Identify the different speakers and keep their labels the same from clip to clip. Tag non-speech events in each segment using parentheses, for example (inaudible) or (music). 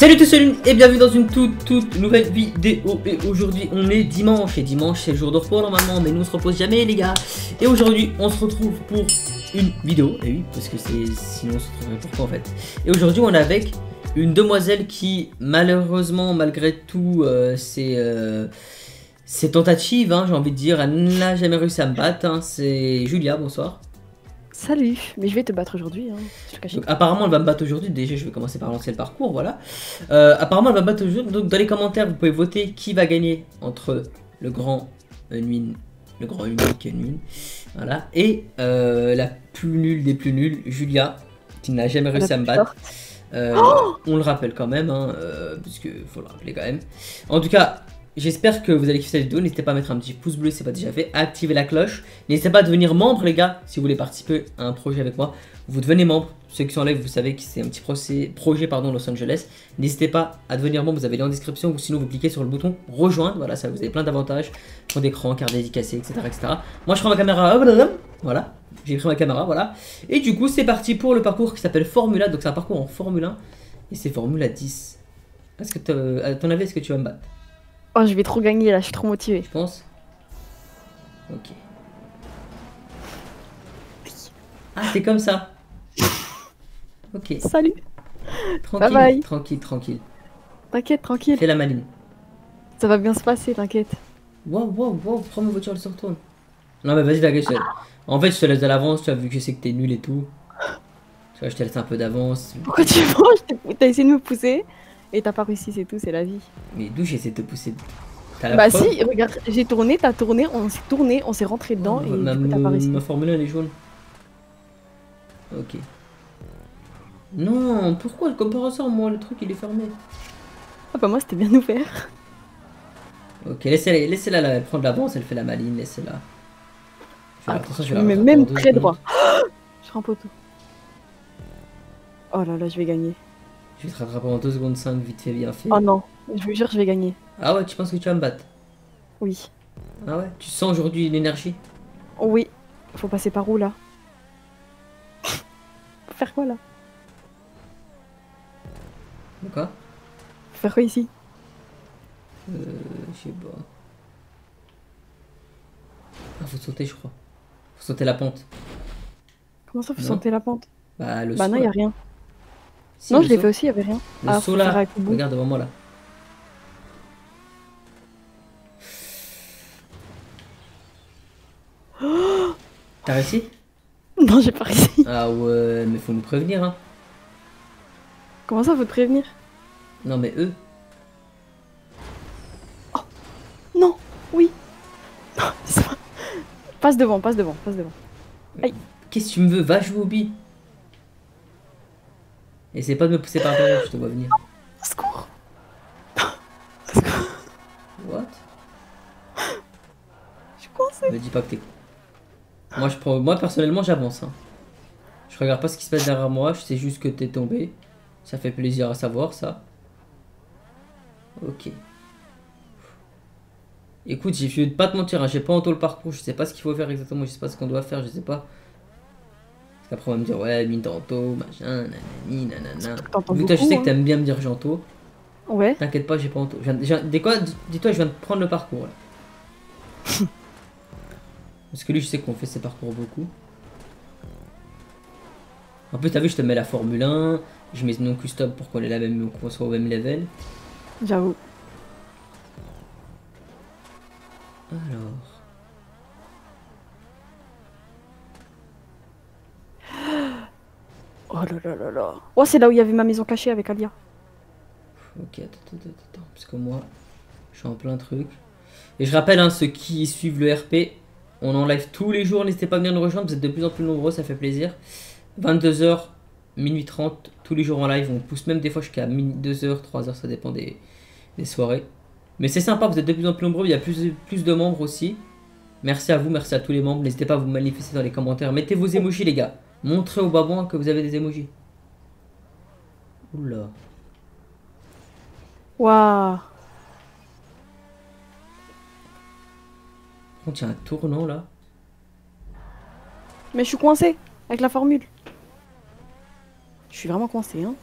Speaker 1: Salut tous salut et bienvenue dans une toute toute nouvelle vidéo. Et aujourd'hui on est dimanche et dimanche c'est le jour de repos normalement mais nous on se repose jamais les gars. Et aujourd'hui on se retrouve pour une vidéo. Et oui parce que c'est sinon on se retrouve pourquoi en fait. Et aujourd'hui on est avec une demoiselle qui malheureusement malgré tout euh, c'est euh, ses tentatives hein, j'ai envie de dire. Elle n'a jamais réussi à me battre hein. c'est Julia bonsoir
Speaker 2: Salut, mais je vais te battre aujourd'hui. Hein.
Speaker 1: apparemment, elle va me battre aujourd'hui. Déjà, je vais commencer par lancer le parcours. Voilà. Euh, apparemment, elle va me battre aujourd'hui. Donc, dans les commentaires, vous pouvez voter qui va gagner entre le grand Unwin, le grand unique Unwin, voilà, et euh, la plus nulle des plus nulles, Julia, qui n'a jamais réussi à me battre. Euh, oh on le rappelle quand même, hein, puisque faut le rappeler quand même. En tout cas, J'espère que vous allez kiffer cette vidéo. N'hésitez pas à mettre un petit pouce bleu si ce n'est pas déjà fait. activer la cloche. N'hésitez pas à devenir membre, les gars, si vous voulez participer à un projet avec moi. Vous devenez membre. Ceux qui sont en live, vous savez que c'est un petit projet pardon, Los Angeles. N'hésitez pas à devenir membre. Vous avez les en description. Ou sinon, vous cliquez sur le bouton rejoindre. Voilà, ça vous avez plein d'avantages. Fond d'écran, carte dédicacée, etc., etc. Moi, je prends ma caméra. Voilà. J'ai pris ma caméra. Voilà. Et du coup, c'est parti pour le parcours qui s'appelle Formula. Donc, c'est un parcours en Formule 1. Et c'est Formula 10. Est-ce que, à ton avis, est-ce que tu vas me battre?
Speaker 2: Oh, je vais trop gagner là, je suis trop motivé.
Speaker 1: Je pense Ok. Ah, c'est comme ça. Ok.
Speaker 2: Salut.
Speaker 1: Tranquille, bye bye. tranquille, tranquille.
Speaker 2: T'inquiète, tranquille.
Speaker 1: Fais la maline.
Speaker 2: Ça va bien se passer, t'inquiète.
Speaker 1: Wow, wow, wow, prends ma voiture, elle se retourne. Non, mais vas-y, t'inquiète. En fait, je te laisse à l'avance, tu as vu que je sais que t'es nul et tout. Tu vois, je te laisse un peu d'avance.
Speaker 2: Pourquoi tu (laughs) manges T'as essayé de me pousser? Et t'as pas réussi, c'est tout, c'est la vie.
Speaker 1: Mais d'où j'ai essayé de te pousser?
Speaker 2: Bah si, regarde, j'ai tourné, t'as tourné, on s'est tourné, on s'est rentré dedans oh, et
Speaker 1: ma, t'as pas réussi. Ma Formule 1 elle est jaune. Ok. Non, pourquoi le comparateur, moi, le truc il est fermé?
Speaker 2: Ah bah moi c'était bien ouvert.
Speaker 1: Ok, laissez-la laissez -la, prendre l'avance, elle fait la maline, laissez-la.
Speaker 2: Ah, je me mets même très droit. (gasps) je un poteau. Oh là là, je vais gagner.
Speaker 1: Je vais te rattraper en 2 secondes 5, vite fait, bien fait.
Speaker 2: Oh non, je vous jure, je vais gagner.
Speaker 1: Ah ouais, tu penses que tu vas me battre?
Speaker 2: Oui.
Speaker 1: Ah ouais Tu sens aujourd'hui l'énergie
Speaker 2: Oui. Faut passer par où là? Faut faire quoi là?
Speaker 1: Quoi?
Speaker 2: Faut faire quoi ici?
Speaker 1: Euh. Je sais pas. Ah, faut sauter, je crois. Faut sauter la pente.
Speaker 2: Comment ça, faut sauter la pente?
Speaker 1: Bah, le
Speaker 2: Bah, non, y a rien non, je l'ai fait aussi, il avait rien.
Speaker 1: Le ah, saut là, regarde devant moi là. (gasps) T'as réussi?
Speaker 2: Non, j'ai pas réussi.
Speaker 1: Ah ouais, mais faut nous prévenir hein.
Speaker 2: Comment ça, faut te prévenir?
Speaker 1: Non, mais eux.
Speaker 2: Oh Non Oui (laughs) Passe devant, passe devant, passe devant.
Speaker 1: Qu'est-ce que tu me veux? Va jouer au billes. Essaye pas de me pousser par derrière, je te vois venir.
Speaker 2: Secours
Speaker 1: What?
Speaker 2: Je suis coincé.
Speaker 1: Me dis pas que t'es. Moi, je prends... moi personnellement, j'avance. Hein. Je regarde pas ce qui se passe derrière moi, je sais juste que t'es tombé. Ça fait plaisir à savoir ça. Ok. Écoute, j'ai de pas te mentir, hein, j'ai pas en tout le parcours, je sais pas ce qu'il faut faire exactement, je sais pas ce qu'on doit faire, je sais pas. Après, on va me dire, ouais, Mintanto, machin, nanani, nanana. Vu toi, je sais que hein. t'aimes bien me dire Janto.
Speaker 2: Ouais.
Speaker 1: T'inquiète pas, j'ai pas Anto. quoi Dis-toi, je viens de prendre le parcours là. (laughs) Parce que lui, je sais qu'on fait ses parcours beaucoup. En plus, t'as vu, je te mets la Formule 1, je mets non custom pour qu'on ait la même, qu'on soit au même level.
Speaker 2: J'avoue.
Speaker 1: Alors.
Speaker 2: Oh là là là là. Oh, c'est là où il y avait ma maison cachée avec Alia.
Speaker 1: Ok, attends, attends, attends. Parce que moi, je suis en plein truc. Et je rappelle, hein, ceux qui suivent le RP, on en live tous les jours. N'hésitez pas à venir nous rejoindre. Vous êtes de plus en plus nombreux, ça fait plaisir. 22h, minuit 30, tous les jours en live. On pousse même des fois jusqu'à 2h, 3h, ça dépend des, soirées. Mais c'est sympa, vous êtes de plus en plus nombreux. Il y a plus, plus de membres aussi. Merci à vous, merci à tous les membres. N'hésitez pas à vous manifester dans les commentaires. Mettez vos emojis, les gars. Montrez au babouin que vous avez des emojis. Oula.
Speaker 2: Waouh.
Speaker 1: On tient un tournant là.
Speaker 2: Mais je suis coincé avec la formule. Je suis vraiment coincé, hein.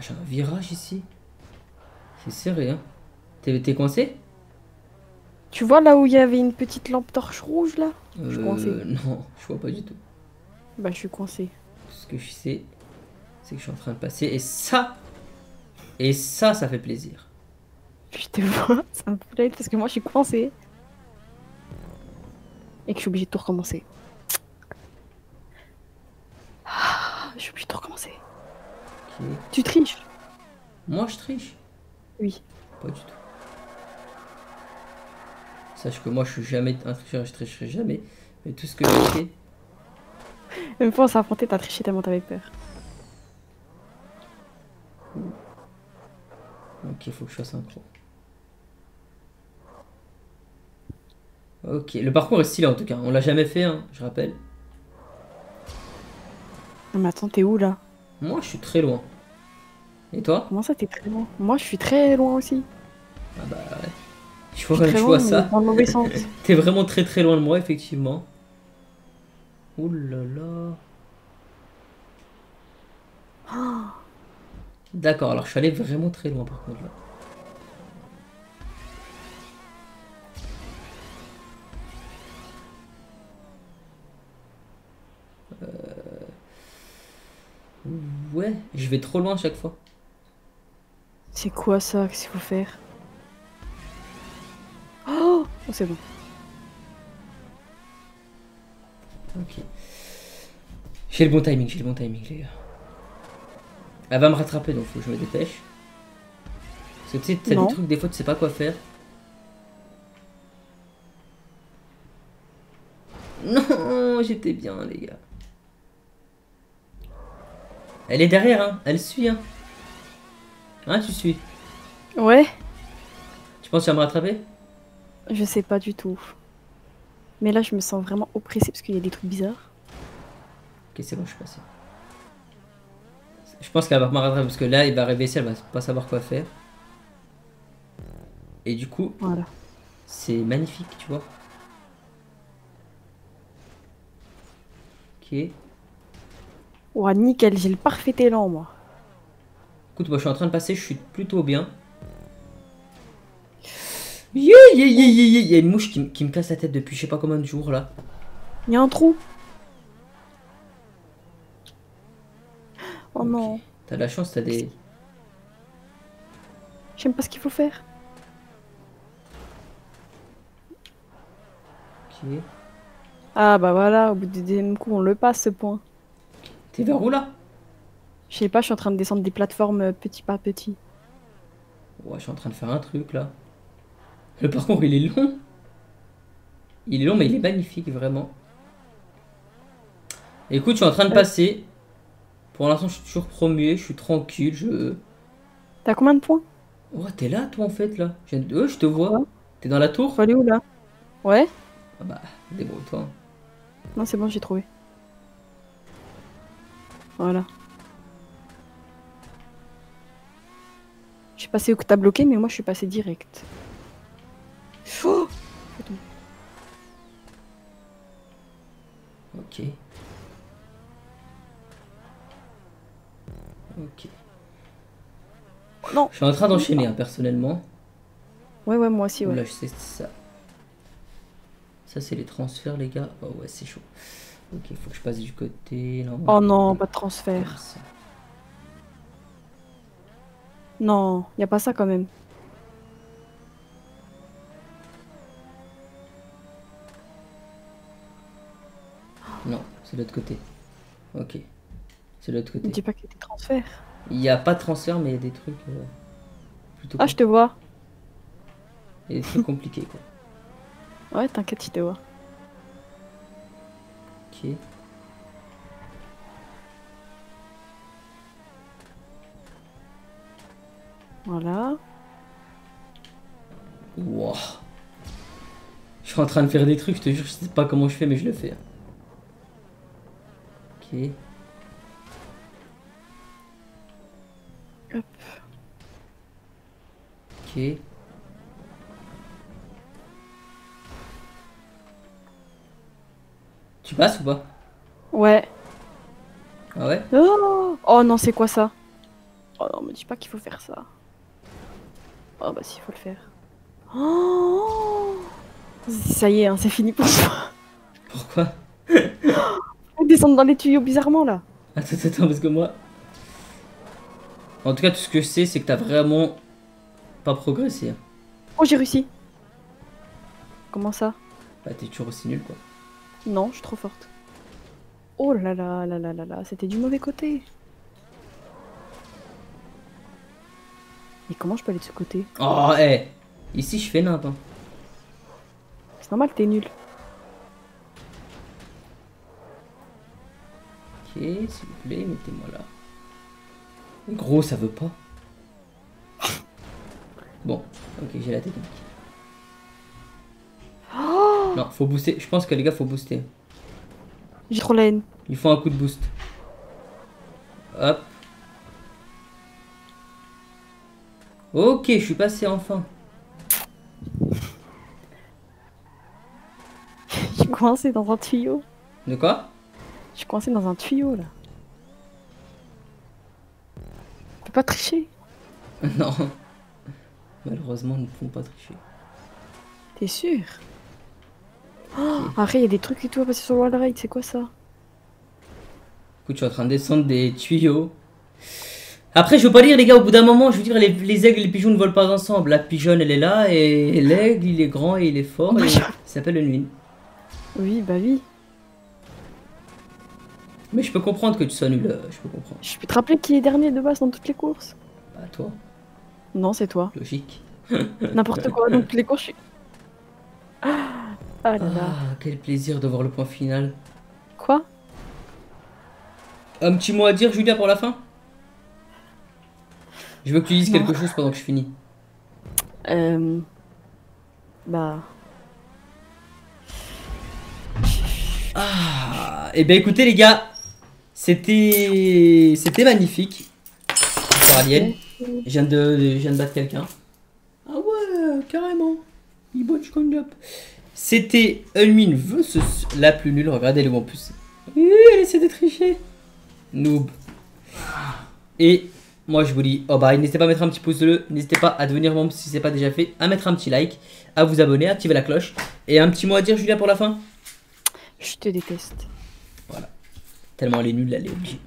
Speaker 1: J'ai un virage ici. C'est serré, hein. T'es coincé?
Speaker 2: Tu vois là où il y avait une petite lampe torche rouge là? Je suis
Speaker 1: Euh,
Speaker 2: coincé.
Speaker 1: Non, je vois pas du tout.
Speaker 2: Bah je suis coincé.
Speaker 1: Ce que je sais, c'est que je suis en train de passer. Et ça, et ça, ça fait plaisir.
Speaker 2: Je te vois, (laughs) ça me plaît parce que moi je suis coincé. Et que je suis obligée de tout recommencer. Ah, je suis obligée de tout recommencer. Tu triches?
Speaker 1: Moi, je triche?
Speaker 2: Oui.
Speaker 1: Pas du tout. Sache que moi, je suis jamais un tricheur, je tricherai jamais. Mais tout ce que j'ai fait,
Speaker 2: Une fois on s'est affronté, t'as triché tellement t'avais peur.
Speaker 1: Ok, il faut que je fasse un croc. Ok, le parcours est stylé en tout cas. On l'a jamais fait, hein, je rappelle.
Speaker 2: Mais attends, t'es où là?
Speaker 1: Moi, je suis très loin. Et toi?
Speaker 2: Comment ça t'es très loin? Moi je suis très loin aussi.
Speaker 1: Ah bah ouais. Je vois, je vois ça. (laughs) T'es vraiment très très loin de moi, effectivement. Ouh là là.
Speaker 2: Ah, (gasps)
Speaker 1: D'accord, alors je suis allé vraiment très loin par contre là. Euh, Ouais, je vais trop loin à chaque fois.
Speaker 2: C'est quoi ça? Qu'est-ce qu'il faut faire? Oh, c'est bon.
Speaker 1: Ok. J'ai le bon timing, j'ai le bon timing, les gars. Elle va me rattraper, donc faut que je me dépêche. Parce que tu sais, t'as des trucs, des fois, tu sais pas quoi faire. Non, (laughs) j'étais bien, les gars. Elle est derrière, hein. Elle suit, hein. Hein, tu suis.
Speaker 2: Ouais,
Speaker 1: Tu penses qu'elle va me rattraper?
Speaker 2: Je sais pas du tout. Mais là, je me sens vraiment oppressée parce qu'il y a des trucs bizarres.
Speaker 1: Ok, c'est bon, je suis passé. Je pense qu'elle va me rattraper parce que là, il va arriver ici, elle va pas savoir quoi faire. Et du coup,
Speaker 2: Voilà.
Speaker 1: c'est magnifique, tu vois. Ok. Écoute,
Speaker 2: Ouah, nickel, j'ai le parfait élan, moi.
Speaker 1: moi je suis en train de passer, je suis plutôt bien. Yeah, yeah, yeah, yeah, yeah. Il y a une mouche qui, me casse la tête depuis je sais pas combien de jours là.
Speaker 2: Il y a un trou. Oh non,
Speaker 1: T'as de la chance, t'as des.
Speaker 2: j'aime pas ce qu'il faut faire.
Speaker 1: Ok.
Speaker 2: Ah bah voilà, au bout du deuxième coup, on le passe ce point.
Speaker 1: T'es vers où là?
Speaker 2: Je sais pas, je suis en train de descendre des plateformes euh, petit par petit.
Speaker 1: Ouais, je suis en train de faire un truc là. Le parcours il est long. Il est long mais il est magnifique vraiment. Écoute, je suis en train de passer. Pour l'instant, je suis toujours promué, je suis tranquille, je.
Speaker 2: T'as combien de points?
Speaker 1: Oh, t'es là toi en fait là je, je te vois.
Speaker 2: Ouais.
Speaker 1: T'es dans la tour?
Speaker 2: Faut aller où là? Ouais
Speaker 1: Ah bah, débrouille-toi.
Speaker 2: Non, c'est bon, j'ai trouvé. Voilà. Je suis passé où que t'as bloqué, mais moi je suis passé direct.
Speaker 1: Ok. Ok.
Speaker 2: Non.
Speaker 1: Je suis en train d'enchaîner hein, personnellement.
Speaker 2: Ouais, ouais, moi aussi, ouais.
Speaker 1: Là, je sais ça. Ça, c'est les transferts, les gars. Oh, ouais, c'est chaud. Ok, faut que je passe du côté. Là,
Speaker 2: Oh non, pas de transfert. Non, y a pas ça quand même.
Speaker 1: Non, c'est l'autre côté. Ok. C'est l'autre
Speaker 2: Ne
Speaker 1: côté.
Speaker 2: dis pas qu'il y a des transferts.
Speaker 1: Il n'y a pas de transfert, mais il y a des trucs. euh, plutôt
Speaker 2: Ah, je te vois.
Speaker 1: Il y a des trucs compliqués, quoi. (laughs)
Speaker 2: Ouais, t'inquiète, je te vois.
Speaker 1: Ok.
Speaker 2: Voilà.
Speaker 1: Wow. Je suis en train de faire des trucs, je te jure, je sais pas comment je fais, mais je le fais. Ok.
Speaker 2: Hop.
Speaker 1: Ok. Tu passes ou pas?
Speaker 2: Ouais.
Speaker 1: Ah ouais?
Speaker 2: Oh, oh non, c'est quoi ça? Oh non, me dis pas qu'il faut faire ça. Oh bah si, faut le faire. Oh ça y est, hein, c'est fini pour toi.
Speaker 1: Pourquoi?
Speaker 2: On descend dans les tuyaux bizarrement là.
Speaker 1: Attends, attends, parce que moi. En tout cas, tout ce que je sais, c'est que t'as vraiment pas progressé. hein.
Speaker 2: Oh, j'ai réussi. Comment ça?
Speaker 1: Bah, t'es toujours aussi nul quoi.
Speaker 2: Non, je suis trop forte. Oh là là là là là là, c'était du mauvais côté. Et comment je peux aller de ce côté?
Speaker 1: Oh, eh Ici, je fais nimp. hein.
Speaker 2: C'est normal, t'es nul.
Speaker 1: Ok, s'il vous plaît, mettez-moi là. Gros, ça veut pas. Bon, ok, j'ai la technique. non, faut booster. Je pense que les gars, faut booster.
Speaker 2: J'ai trop la haine.
Speaker 1: Il faut un coup de boost. Hop. Ok, je suis passé enfin. (laughs)
Speaker 2: Je suis coincée dans un tuyau.
Speaker 1: De quoi?
Speaker 2: Je suis coincée dans un tuyau là. Je peux pas tricher. (laughs)
Speaker 1: Non. Malheureusement, nous ne pouvons pas tricher.
Speaker 2: T'es sûr? Oh, Après, il y a des trucs et tout à passer sur le wall ride, c'est quoi ça?
Speaker 1: Écoute, je suis en train de descendre des tuyaux. Après, je veux pas dire, les gars, au bout d'un moment, je veux dire, les, les aigles et les pigeons ne volent pas ensemble. La pigeonne, elle est là, et l'aigle, il est grand et il est fort, et il s'appelle le nuit.
Speaker 2: Oui, bah oui.
Speaker 1: Mais je peux comprendre que tu sois nul, euh, je peux comprendre.
Speaker 2: Je peux te rappeler qui est dernier de base dans toutes les courses
Speaker 1: Bah, toi,
Speaker 2: Non, c'est toi.
Speaker 1: logique. (laughs)
Speaker 2: N'importe quoi, dans toutes les courses, je suis... Ah là là.
Speaker 1: Ah, quel plaisir de voir le point final.
Speaker 2: Quoi?
Speaker 1: Un petit mot à dire, Julia, pour la fin? Je veux que tu dises
Speaker 2: Non.
Speaker 1: quelque chose pendant que je finis.
Speaker 2: Euh... Bah...
Speaker 1: Ah, et ben écoutez les gars, c'était c'était magnifique. Sur Alien, je viens de je viens de battre quelqu'un. Ah ouais, carrément. Il du stand-up. C'était Unmin vs la plus nulle. Regardez le en plus. Oui, elle essaie de tricher. Noob. Et moi je vous dis, oh bah n'hésitez pas à mettre un petit pouce bleu, n'hésitez pas à devenir membre si c'est pas déjà fait, à mettre un petit like, à vous abonner, à activer la cloche. Et un petit mot à dire Julia pour la fin?
Speaker 2: Je te déteste.
Speaker 1: Tellement elle est nulle, elle est obligée.